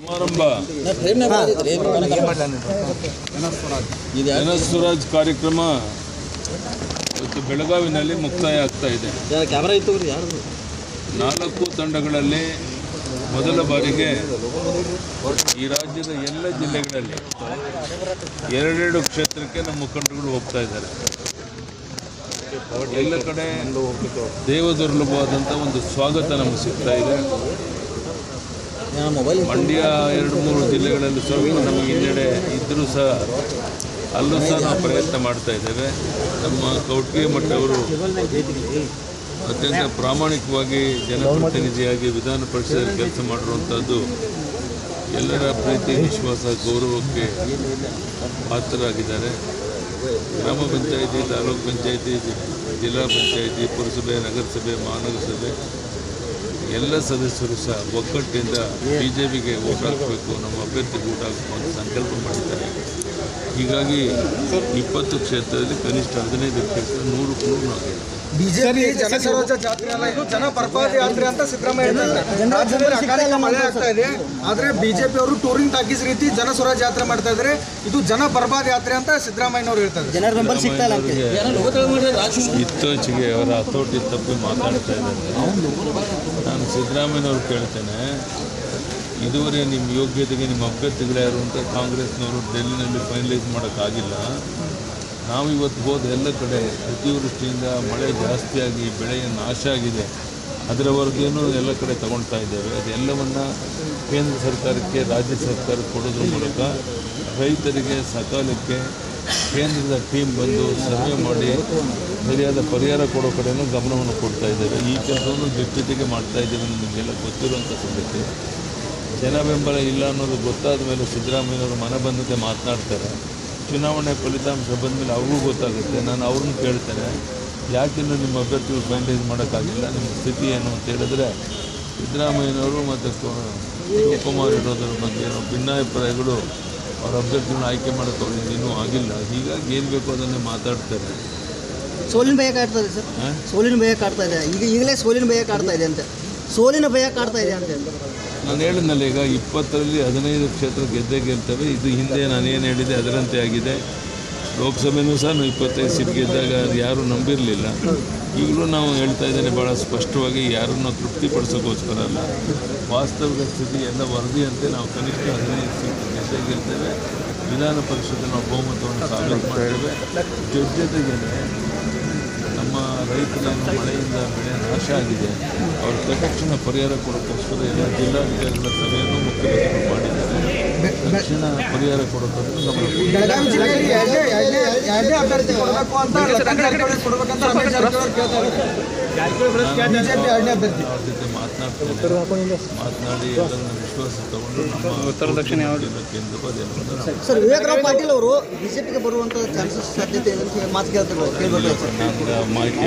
ಸಮಾರಂಭ. ಜನಸ್ವರಾಜ್ ಕಾರ್ಯಕ್ರಮ ಇವತ್ತು ಬೆಳಗಾವಿನಲ್ಲಿ ಮುಕ್ತಾಯ ಆಗ್ತಾ ಇದೆ. ನಾಲ್ಕು ತಂಡಗಳಲ್ಲಿ ಮೊದಲ ಬಾರಿಗೆ ಈ ರಾಜ್ಯದ ಎಲ್ಲ ಜಿಲ್ಲೆಗಳಲ್ಲಿ ಎರಡೆರಡು ಕ್ಷೇತ್ರಕ್ಕೆ ನಮ್ಮ ಮುಖಂಡರುಗಳು ಹೋಗ್ತಾ ಇದ್ದಾರೆ. ಎಲ್ಲ ಕಡೆ ದೇವದುರ್ಲಭವಾದಂಥ ಒಂದು ಸ್ವಾಗತ ನಮಗೆ ಸಿಗ್ತಾ ಇದೆ. ಮಂಡ್ಯ ಎರಡು ಮೂರು ಜಿಲ್ಲೆಗಳಲ್ಲಿ ಸಹ ನಮಗೆ ಹಿನ್ನಡೆ ಇದ್ದರೂ ಸಹ ಅಲ್ಲೂ ಸಹ ನಾವು ಪ್ರಯತ್ನ ಮಾಡ್ತಾ ಇದ್ದೇವೆ. ನಮ್ಮ ಕೌಟ್ಗೆ ಮಟ್ಟವರು ಅತ್ಯಂತ ಪ್ರಾಮಾಣಿಕವಾಗಿ ಜನಪ್ರತಿನಿಧಿಯಾಗಿ ವಿಧಾನ ಪರಿಷತ್ತಲ್ಲಿ ಕೆಲಸ ಮಾಡಿರುವಂಥದ್ದು ಎಲ್ಲರ ಪ್ರೀತಿ, ವಿಶ್ವಾಸ, ಗೌರವಕ್ಕೆ ಪಾತ್ರರಾಗಿದ್ದಾರೆ. ಗ್ರಾಮ ಪಂಚಾಯಿತಿ, ತಾಲೂಕು ಪಂಚಾಯಿತಿ, ಜಿಲ್ಲಾ ಪಂಚಾಯಿತಿ, ಪುರಸಭೆ, ನಗರಸಭೆ, ಮಹಾನಗರಸಭೆ ಎಲ್ಲ ಸದಸ್ಯರು ಸಹ ಒಗ್ಗಟ್ಟಿನಿಂದ ಬಿ ಜೆ ಪಿಗೆ ಓಟ್ ಹಾಕಬೇಕು ನಮ್ಮ ಅಭ್ಯರ್ಥಿಗೆ ಓಟ್ ಹಾಕಬೇಕು ಅಂತ ಸಂಕಲ್ಪ ಮಾಡಿದ್ದಾರೆ. ಹೀಗಾಗಿ ಇಪ್ಪತ್ತು ಕ್ಷೇತ್ರದಲ್ಲಿ ಕನಿಷ್ಠ ಹದಿನೈದು ಕ್ಷೇತ್ರ ನೂರು ನೂರು ನಾವು. ಬಿಜೆಪಿ ಜನಸರೋಜ ಜಾತ್ರೆ ಅಲ್ಲ ಇದು ಜನ ಪರಪಾದ ಯಾತ್ರೆ ಅಂತ ಸಿದ್ದರಾಮಯ್ಯ ರಾಜ್ಯದಲ್ಲಿ ಮಳೆ ಆಗ್ತಾ ಇದೆ. ಆದ್ರೆ ಬಿಜೆಪಿ ಅವರು ಟೂರಿಂಗ್ ಟಾಕೀಸ್ ರೀತಿ ಜನ ಸ್ವರಾಜ್ ಯಾತ್ರೆ ಮಾಡ್ತಾ ಇದ್ದಾರೆ ಇದು ಜನ ಬರ್ಬಾದ್ ಯಾತ್ರೆ ಅಂತ ಸಿದ್ದರಾಮಯ್ಯನವರು ಹೇಳ್ತಾರೆ. ಜನರ ಬೆಂಬಲ ಸಿಗ್ತಾ ಇಲ್ಲ ಇತ್ತೀಚೆಗೆ ಅವರ ಹತೋಟಿ ತಪ್ಪಿ ಮಾತಾಡ್ತಾ ಇದ್ದಾರೆ. ನಾನು ಸಿದ್ದರಾಮಯ್ಯನವ್ರು ಕೇಳ್ತೇನೆ. ಇದುವರೆ ನಿಮ್ಮ ಯೋಗ್ಯತೆಗೆ, ನಿಮ್ಮ ಅಭ್ಯರ್ಥಿಗಳು ಯಾರು ಅಂತ ಕಾಂಗ್ರೆಸ್ನವರು ಡೆಲ್ಲಿನಲ್ಲಿ ಫೈನಲೈಸ್ ಮಾಡೋಕ್ಕಾಗಿಲ್ಲ. ನಾವು ಇವತ್ತು ಹೋದ ಎಲ್ಲ ಕಡೆ ಅತಿವೃಷ್ಟಿಯಿಂದ ಮಳೆ ಜಾಸ್ತಿಯಾಗಿ, ಬೆಳೆಯ ನಾಶ ಆಗಿದೆ. ಅದರ ವರದಿಯನ್ನು ಎಲ್ಲ ಕಡೆ ತಗೊಳ್ತಾ ಇದ್ದೇವೆ. ಅದೆಲ್ಲವನ್ನು ಕೇಂದ್ರ ಸರ್ಕಾರಕ್ಕೆ, ರಾಜ್ಯ ಸರ್ಕಾರಕ್ಕೆ ಕೊಡೋದ್ರ ಮೂಲಕ ರೈತರಿಗೆ ಸಕಾಲಕ್ಕೆ ಕೇಂದ್ರದ ಟೀಮ್ ಬಂದು ಸರ್ವೆ ಮಾಡಿ ಸರಿಯಾದ ಪರಿಹಾರ ಕೊಡೋ ಕಡೆಯೂ ಗಮನವನ್ನು ಕೊಡ್ತಾ ಇದ್ದೇವೆ. ಈ ಕೆಲಸವನ್ನು ಜೊತೆಗೆ ಮಾಡ್ತಾ ಇದ್ದೇವೆ ನಿಮಗೆಲ್ಲ ಗೊತ್ತಿರುವಂಥ ಸಂಗತಿ ಜನ ಬೆಂಬಲ ಇಲ್ಲ ಅನ್ನೋದು ಗೊತ್ತಾದ ಮೇಲೆ ಸಿದ್ದರಾಮಯ್ಯನವರು ಮನ ಬಂದಂತೆ ಮಾತನಾಡ್ತಾರೆ. ಚುನಾವಣೆ ಫಲಿತಾಂಶ ಬಂದ ಮೇಲೆ ಅವ್ರಿಗೂ ಗೊತ್ತಾಗುತ್ತೆ. ನಾನು ಅವ್ರನ್ನ ಕೇಳ್ತೇನೆ. ಯಾಕಿನ್ನೂ ನಿಮ್ಮ ಅಭ್ಯರ್ಥಿಗಳು ಫೈನಲೈಸ್ ಮಾಡೋಕ್ಕಾಗಿಲ್ಲ? ನಿಮ್ಮ ಸ್ಥಿತಿ ಏನು ಅಂತ ಹೇಳಿದ್ರೆ ಸಿದ್ದರಾಮಯ್ಯನವರು ಮತ್ತು ಶಿವಕುಮಾರ್ ಇರೋದ್ರ ಬಗ್ಗೆ ಏನೋ ಭಿನ್ನಾಭಿಪ್ರಾಯಗಳು ಅವ್ರ ಅಭ್ಯರ್ಥಿಗಳನ್ನ ಆಯ್ಕೆ ಮಾಡೋಕ್ಕೆ ಅವ್ರಿಗೆ ಇನ್ನೂ ಆಗಿಲ್ಲ. ಹೀಗಾಗಿ ಏನು ಬೇಕು ಅದನ್ನೇ ಮಾತಾಡ್ತಾರೆ. ಸೋಲಿನ ಭಯ ಕಾಡ್ತಾ ಇದೆ ಸರ್. ಸೋಲಿನ ಭಯ ಕಾಡ್ತಾ ಇದೆ. ಈಗ ಈಗಲೇ ಸೋಲಿನ ಭಯ ಕಾಡ್ತಾ ಇದೆ ಅಂತ. ಸೋಲಿನ ಭಯ ಕಾಡ್ತಾ ಇದೆ ಅಂತ ನಾನು ಹೇಳಿದ್ನಲ್ಲ ಈಗ ಇಪ್ಪತ್ತರಲ್ಲಿ ಹದಿನೈದು ಕ್ಷೇತ್ರ ಗೆದ್ದೇ ಗೆಲ್ತವೆ. ಇದು ಹಿಂದೆ ನಾನು ಏನು ಹೇಳಿದೆ ಅದರಂತೆ ಆಗಿದೆ. ಲೋಕಸಭೆನೂ ಸಹ ಇಪ್ಪತ್ತೈದು ಸೀಟ್ ಗೆದ್ದಾಗ ಅದು ಯಾರೂ ನಂಬಿರಲಿಲ್ಲ. ಈಗಲೂ ನಾವು ಹೇಳ್ತಾ ಇದ್ದೇನೆ ಭಾಳ ಸ್ಪಷ್ಟವಾಗಿ ಯಾರನ್ನು ತೃಪ್ತಿಪಡಿಸೋಕ್ಕೋಸ್ಕರ ಅಲ್ಲ. ವಾಸ್ತವಿಕ ಸ್ಥಿತಿ ಎಲ್ಲ ವರದಿಯಂತೆ ನಾವು ಕನಿಷ್ಠ ಹದಿನೈದು ಸೀಟ್ ಗೆದ್ದೇ ಗೆಲ್ತೇವೆ. ವಿಧಾನ ಪರಿಷತ್ತು ನಾವು ಬಹುಮತವನ್ನು ಸಾಬೀತು ಮಾಡ್ತೇವೆ. ಜೊತೆ ಜೊತೆಗೆ ನಮ್ಮ ರೈತರೇನು ಮಳೆಯಿಂದ ಬೆಳೆ ನಾಶ ಆಗಿದೆ. ಅವ್ರ ತಕ್ಷಣ ಪರಿಹಾರ ಕೊಡೋಕ್ಕೋಸ್ಕರ ಎಲ್ಲ ಜಿಲ್ಲಾಧಿಕಾರಿಗಳ ಸಭೆಯನ್ನು ಮುಖ್ಯಮಂತ್ರಿಗಳು ತಕ್ಷಣ ಪರಿಹಾರ ಕೊಡುತ್ತೆ. ಬೆಳಗಾವಿ ಜಿಲ್ಲೆಯಲ್ಲಿ ಎರಡೇ ಎರಡೇ ಎರಡೇ ಅಭ್ಯರ್ಥಿ ಕೊಡಬೇಕು ಅಂತ ಲಖನ್ ಜಾರಕಿಹೊಳಿ ಕೊಡ್ಬೇಕಂತ ರಮೇಶ್ ಜಾರಕಿಹೊಳಿ ಕೇಳ್ತಾರೆ ಬಿಜೆಪಿ ಎರಡನೇ ಅಭ್ಯರ್ಥಿ. ಮಾತನಾಡ್ತೇನೆ ಮಾತನಾಡಿ ವಿಶ್ವಾಸ ತಗೊಂಡು ನಮ್ಮ ಉತ್ತರ ದಕ್ಷಿಣ ಕೇಂದ್ರ ಸರ್ ವಿವೇಕರಾವ್ ಪಾಟೀಲ್ ಅವರು ಬಿಜೆಪಿಗೆ ಬರುವಂತ ಚಾನ್ಸಸ್ ಸಾಧ್ಯತೆ ಅಂತ ಮಾತು ಕೇಳ್ತಾರೆ ಕೇಳ್ಬೇಕು ಸರ್. ನನಗೆ ಮಾಹಿತಿ